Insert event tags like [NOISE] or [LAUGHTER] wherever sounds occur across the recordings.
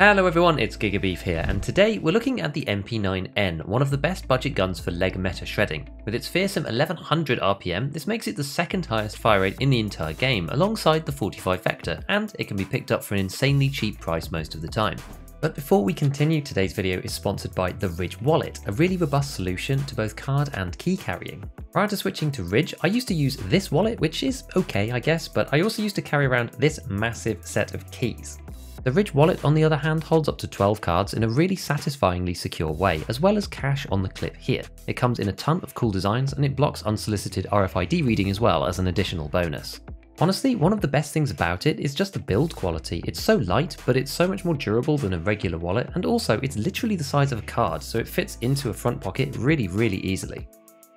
Hello everyone, it's GigaBeef here, and today we're looking at the MP9N, one of the best budget guns for leg meta shredding. With its fearsome 1100 RPM, this makes it the second highest fire rate in the entire game, alongside the 45 Vector, and it can be picked up for an insanely cheap price most of the time. But before we continue, today's video is sponsored by the Ridge Wallet, a really robust solution to both card and key carrying. Prior to switching to Ridge, I used to use this wallet, which is okay I guess, but I also used to carry around this massive set of keys. The Ridge wallet, on the other hand, holds up to 12 cards in a really satisfyingly secure way, as well as cash on the clip here. It comes in a ton of cool designs and it blocks unsolicited RFID reading as well as an additional bonus. Honestly, one of the best things about it is just the build quality. It's so light, but it's so much more durable than a regular wallet, and also it's literally the size of a card, so it fits into a front pocket really, really easily.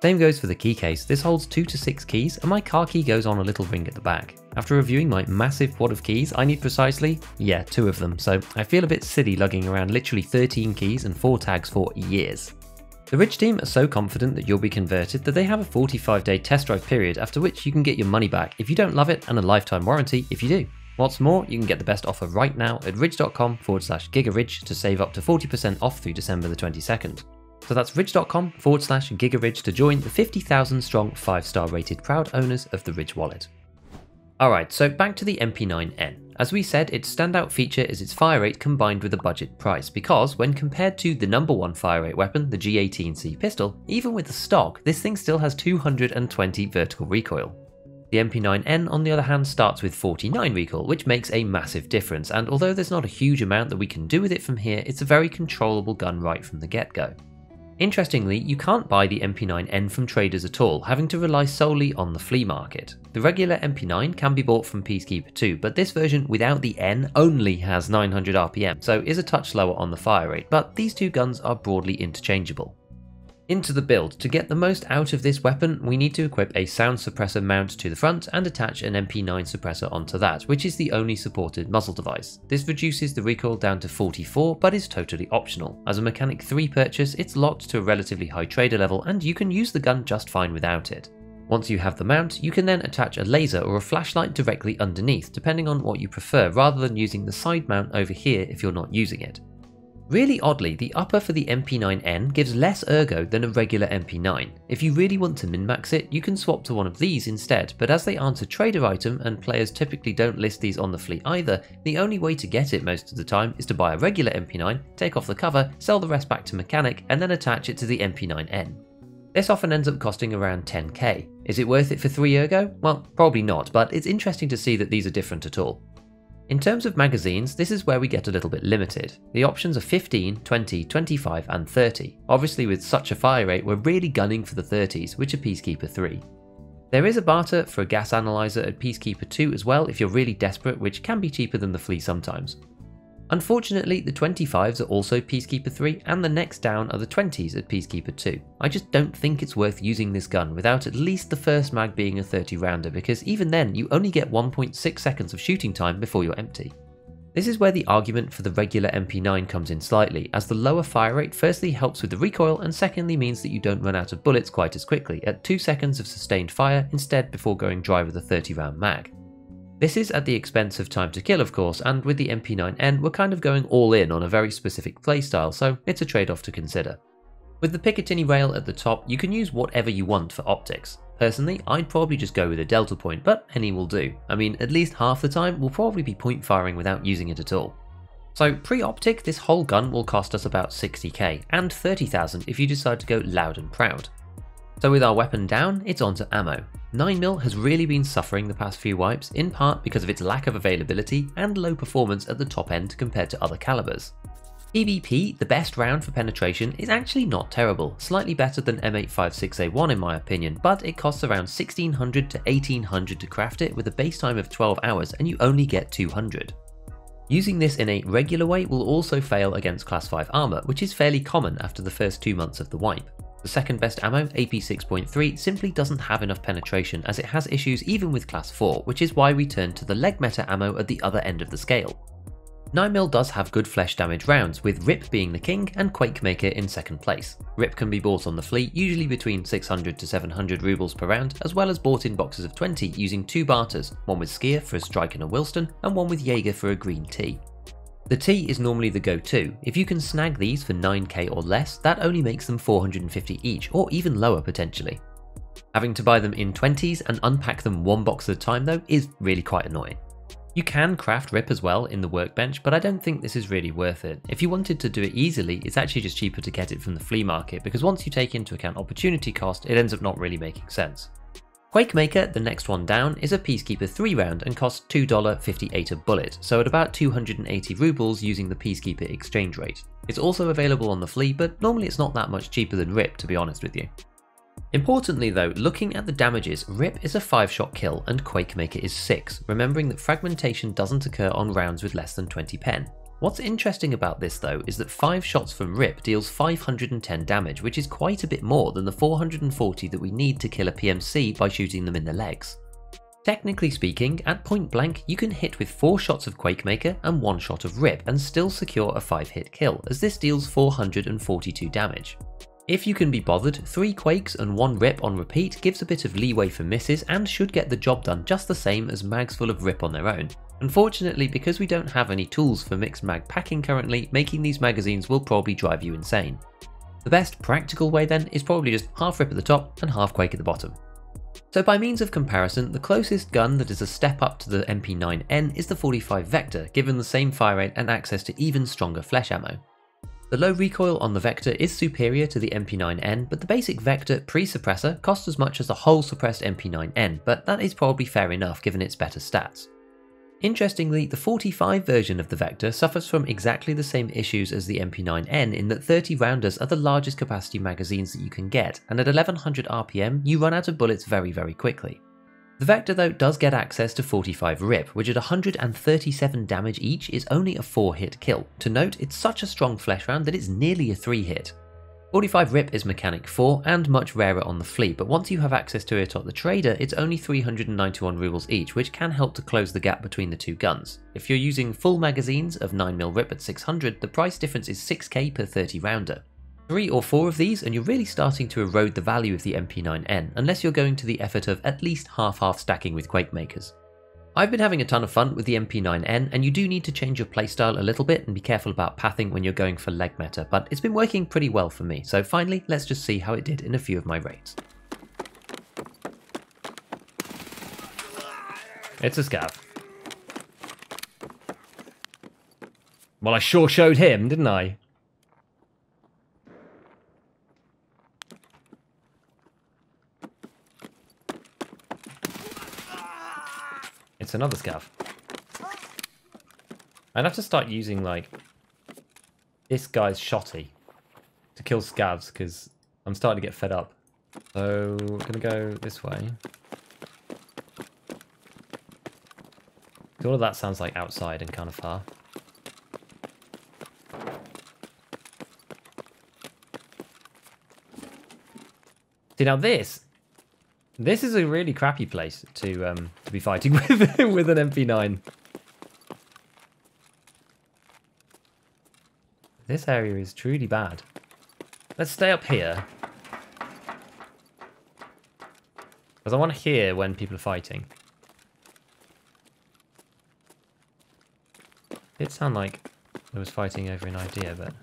Same goes for the key case, this holds 2 to 6 keys and my car key goes on a little ring at the back. After reviewing my massive wad of keys, I need precisely, yeah, 2 of them, so I feel a bit silly lugging around literally 13 keys and 4 tags for years. The Ridge team are so confident that you'll be converted that they have a 45 day test drive period after which you can get your money back if you don't love it and a lifetime warranty if you do. What's more, you can get the best offer right now at ridge.com forward slash gigaridge to save up to 40% off through December the 22nd. So that's ridge.com forward slash gigaridge to join the 50,000 strong 5 star rated proud owners of the Ridge wallet. Alright, so back to the MP9N. As we said, its standout feature is its fire rate combined with a budget price, because when compared to the number one fire rate weapon, the G18C pistol, even with the stock, this thing still has 220 vertical recoil. The MP9N on the other hand starts with 49 recoil, which makes a massive difference, and although there's not a huge amount that we can do with it from here, it's a very controllable gun right from the get-go. Interestingly, you can't buy the MP9N from traders at all, having to rely solely on the flea market. The regular MP9 can be bought from Peacekeeper 2, but this version without the N only has 900 RPM, so is a touch slower on the fire rate, but these two guns are broadly interchangeable. Into the build. To get the most out of this weapon, we need to equip a sound suppressor mount to the front and attach an MP9 suppressor onto that, which is the only supported muzzle device. This reduces the recoil down to 44, but is totally optional. As a Mechanic 3 purchase, it's locked to a relatively high trader level and you can use the gun just fine without it. Once you have the mount, you can then attach a laser or a flashlight directly underneath, depending on what you prefer, rather than using the side mount over here if you're not using it. Really oddly, the upper for the MP9N gives less ergo than a regular MP9. If you really want to min-max it, you can swap to one of these instead, but as they aren't a trader item and players typically don't list these on the flea either, the only way to get it most of the time is to buy a regular MP9, take off the cover, sell the rest back to mechanic, and then attach it to the MP9N. This often ends up costing around 10k. Is it worth it for 3 ergo? Well, probably not, but it's interesting to see that these are different at all. In terms of magazines, this is where we get a little bit limited. The options are 15, 20, 25 and 30. Obviously with such a fire rate we're really gunning for the 30s, which are Peacekeeper 3. There is a barter for a gas analyzer at Peacekeeper 2 as well if you're really desperate, which can be cheaper than the flea sometimes. Unfortunately, the 25s are also Peacekeeper 3 and the next down are the 20s at Peacekeeper 2. I just don't think it's worth using this gun without at least the first mag being a 30 rounder because even then you only get 1.6 seconds of shooting time before you're empty. This is where the argument for the regular MP9 comes in slightly, as the lower fire rate firstly helps with the recoil and secondly means that you don't run out of bullets quite as quickly at 2 seconds of sustained fire instead before going dry with a 30 round mag. This is at the expense of time to kill of course, and with the MP9N we're kind of going all in on a very specific playstyle, so it's a trade-off to consider. With the Picatinny rail at the top, you can use whatever you want for optics. Personally, I'd probably just go with a delta point, but any will do. I mean, at least half the time we'll probably be point firing without using it at all. So pre-optic, this whole gun will cost us about 60k, and 30,000 if you decide to go loud and proud. So with our weapon down, it's on to ammo. 9mm has really been suffering the past few wipes, in part because of its lack of availability and low performance at the top end compared to other calibers. EVP, the best round for penetration, is actually not terrible, slightly better than M856A1 in my opinion, but it costs around 1600 to 1800 to craft it with a base time of 12 hours and you only get 200. Using this in a regular way will also fail against class 5 armour, which is fairly common after the first two months of the wipe. The second best ammo, AP6.3, simply doesn't have enough penetration as it has issues even with class 4, which is why we turn to the leg meta ammo at the other end of the scale. 9mm does have good flesh damage rounds, with RIP being the king and Quakemaker in second place. RIP can be bought on the flea, usually between 600 to 700 rubles per round, as well as bought in boxes of 20 using two barters, one with Skier for a strike and a Wilston, and one with Jaeger for a green tea. The tea is normally the go-to. If you can snag these for 9k or less, that only makes them 450 each, or even lower potentially. Having to buy them in 20s and unpack them one box at a time though is really quite annoying. You can craft rip as well in the workbench, but I don't think this is really worth it. If you wanted to do it easily, it's actually just cheaper to get it from the flea market because once you take into account opportunity cost, it ends up not really making sense. Quakemaker, the next one down, is a Peacekeeper 3 round and costs $2.58 a bullet, so at about 280 rubles using the Peacekeeper exchange rate. It's also available on the flea, but normally it's not that much cheaper than RIP to be honest with you. Importantly though, looking at the damages, RIP is a 5 shot kill and Quakemaker is 6, remembering that fragmentation doesn't occur on rounds with less than 20 pen. What's interesting about this though is that 5 shots from RIP deals 510 damage, which is quite a bit more than the 440 that we need to kill a PMC by shooting them in the legs. Technically speaking, at point blank, you can hit with 4 shots of Quakemaker and 1 shot of RIP and still secure a 5 hit kill, as this deals 442 damage. If you can be bothered, 3 Quakes and 1 Rip on repeat gives a bit of leeway for misses and should get the job done just the same as mags full of Rip on their own. Unfortunately, because we don't have any tools for mixed mag packing currently, making these magazines will probably drive you insane. The best practical way then is probably just half Rip at the top and half Quake at the bottom. So by means of comparison, the closest gun that is a step up to the MP9N is the 45 Vector, given the same fire rate and access to even stronger flesh ammo. The low recoil on the Vector is superior to the MP9N, but the basic Vector pre-suppressor costs as much as the whole suppressed MP9N, but that is probably fair enough given its better stats. Interestingly, the 45 version of the Vector suffers from exactly the same issues as the MP9N in that 30 rounders are the largest capacity magazines that you can get, and at 1100 RPM you run out of bullets very very quickly. The Vector though does get access to 45 rip, which at 137 damage each is only a 4 hit kill. To note, it's such a strong flesh round that it's nearly a 3 hit. 45 rip is mechanic 4 and much rarer on the flea, but once you have access to it at the trader, it's only 391 rubles each, which can help to close the gap between the two guns. If you're using full magazines of 9mm rip at 600, the price difference is 6k per 30 rounder. Three or four of these and you're really starting to erode the value of the MP9N unless you're going to the effort of at least half-half stacking with Quakemakers. I've been having a ton of fun with the MP9N and you do need to change your playstyle a little bit and be careful about pathing when you're going for leg meta, but it's been working pretty well for me, so finally let's just see how it did in a few of my raids. It's a scav. Well, I sure showed him, didn't I? It's another scav. I'd have to start using, like, this guy's shotty to kill scavs, because I'm starting to get fed up. So, I'm going to go this way. All of that sounds like outside and kind of far. See, now this this is a really crappy place to um, to be fighting [LAUGHS] with with an MP9. This area is truly bad. Let's stay up here. Because I want to hear when people are fighting. It sound like there was fighting over an IDEA, but...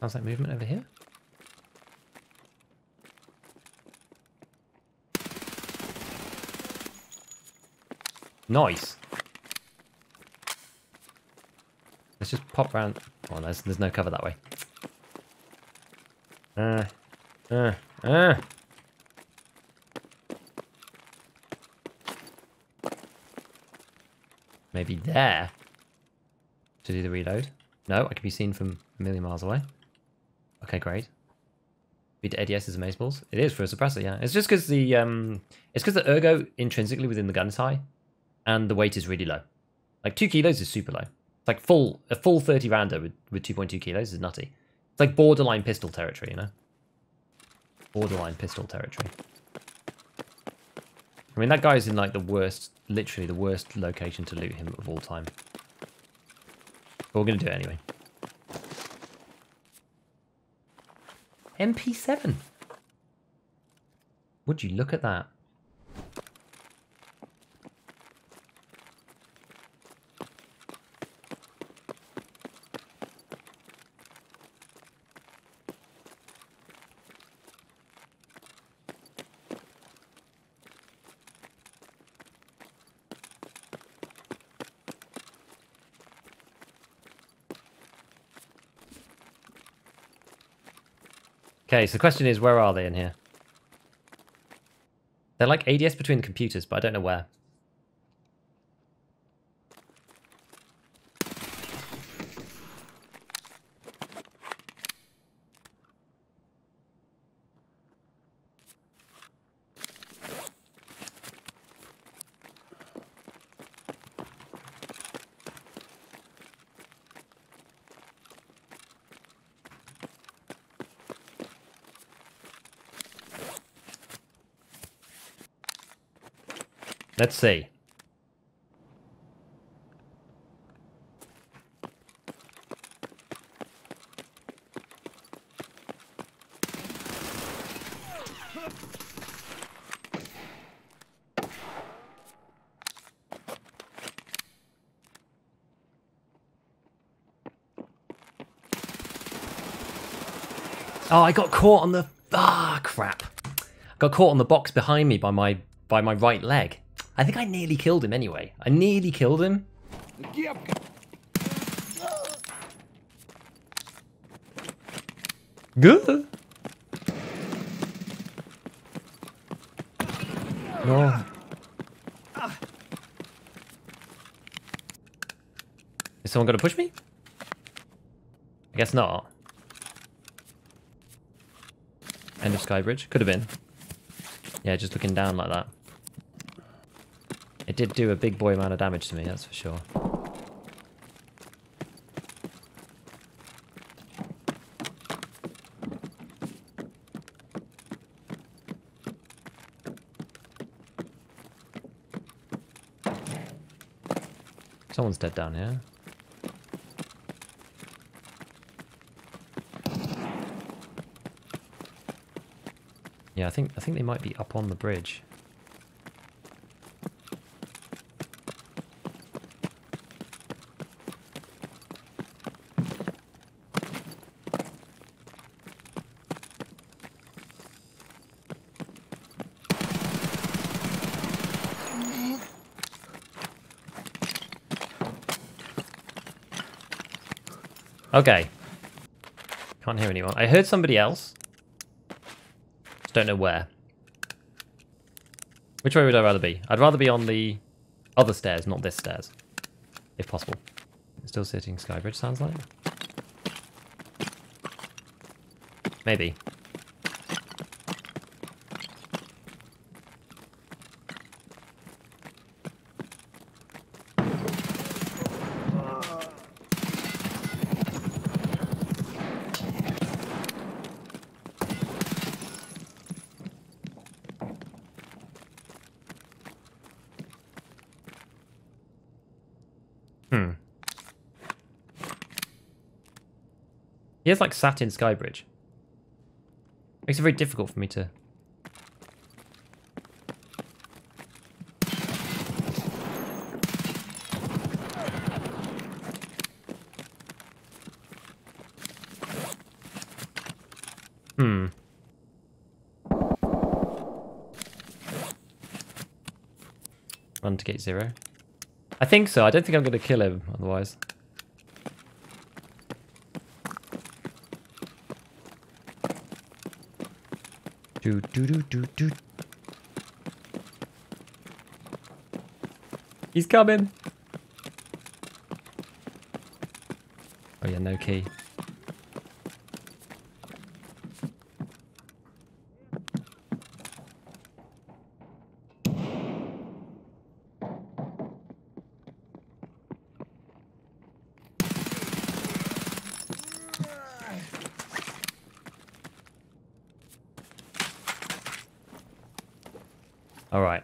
Sounds like movement over here. Nice. Let's just pop round. Oh, there's, there's no cover that way. Uh, uh, uh. Maybe there. To do the reload. No, I can be seen from a million miles away. Okay, great. Beat ADS is amazeballs. It is for a suppressor, yeah. It's just because the um, it's because the ergo intrinsically within the gun is high, and the weight is really low. Like two kilos is super low. It's like full a full thirty rounder with with two point two kilos is nutty. It's like borderline pistol territory, you know. Borderline pistol territory. I mean, that guy's in like the worst, literally the worst location to loot him of all time. But we're gonna do it anyway. MP7. Would you look at that? Okay, so the question is, where are they in here? They're like ADS between the computers, but I don't know where. Let's see. Oh, I got caught on the ah crap. Got caught on the box behind me by my by my right leg. I think I nearly killed him anyway. I nearly killed him. Good. No. Is someone going to push me? I guess not. End of Skybridge. Could have been. Yeah, just looking down like that. It did do a big boy amount of damage to me, that's for sure. Someone's dead down here. Yeah, I think I think they might be up on the bridge. Okay. Can't hear anyone. I heard somebody else. Just don't know where. Which way would I rather be? I'd rather be on the other stairs, not this stairs. If possible. Still sitting Skybridge, sounds like. Maybe. He has like sat in Skybridge. Makes it very difficult for me to... Hmm. Run to gate zero. I think so. I don't think I'm going to kill him otherwise. Do do do do do. He's coming. Oh yeah, no key. All right.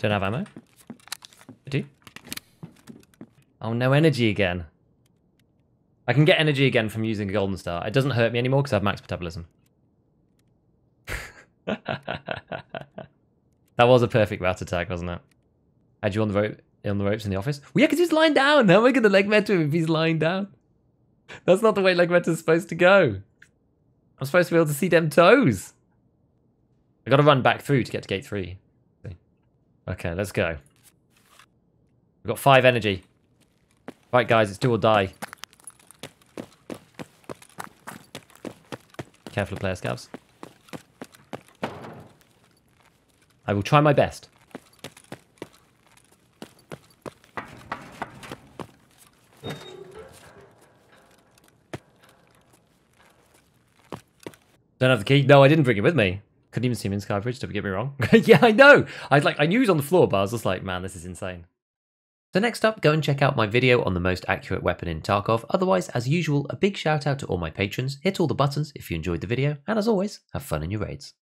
Don't have ammo? I do. Oh, no energy again. I can get energy again from using a golden star. It doesn't hurt me anymore because I have max metabolism. [LAUGHS] that was a perfect rat attack, wasn't it? Had you on the rope on the ropes in the office? Well, yeah, because he's lying down. How am I going to leg met him if he's lying down? That's not the way leg met is supposed to go. I'm supposed to be able to see them toes. I gotta run back through to get to gate three. Okay, let's go. We've got five energy. Right, guys, it's do or die. Careful of player scavs. I will try my best. Don't have the key. No, I didn't bring it with me. Couldn't even see him in Skybridge, don't get me wrong. [LAUGHS] yeah, I know. I like I knew he was on the floor, but I was just like, man, this is insane. So next up, go and check out my video on the most accurate weapon in Tarkov. Otherwise, as usual, a big shout out to all my patrons. Hit all the buttons if you enjoyed the video, and as always, have fun in your raids.